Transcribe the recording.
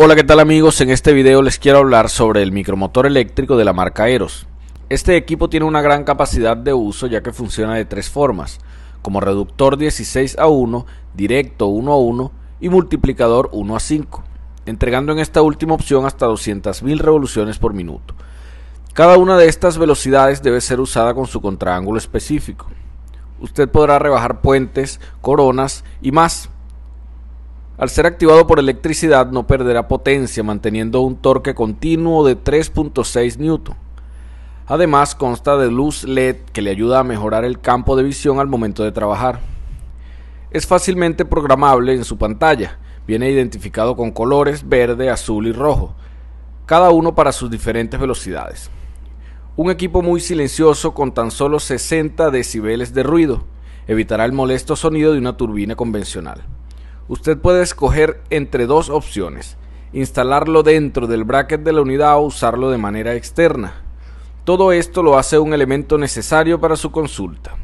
Hola qué tal amigos, en este video les quiero hablar sobre el micromotor eléctrico de la marca Eros. Este equipo tiene una gran capacidad de uso ya que funciona de tres formas, como reductor 16 a 1, directo 1 a 1 y multiplicador 1 a 5, entregando en esta última opción hasta 200.000 revoluciones por minuto. Cada una de estas velocidades debe ser usada con su contraángulo específico. Usted podrá rebajar puentes, coronas y más al ser activado por electricidad no perderá potencia manteniendo un torque continuo de 3.6 N. Además consta de luz LED que le ayuda a mejorar el campo de visión al momento de trabajar. Es fácilmente programable en su pantalla, viene identificado con colores verde, azul y rojo, cada uno para sus diferentes velocidades. Un equipo muy silencioso con tan solo 60 decibeles de ruido, evitará el molesto sonido de una turbina convencional. Usted puede escoger entre dos opciones, instalarlo dentro del bracket de la unidad o usarlo de manera externa. Todo esto lo hace un elemento necesario para su consulta.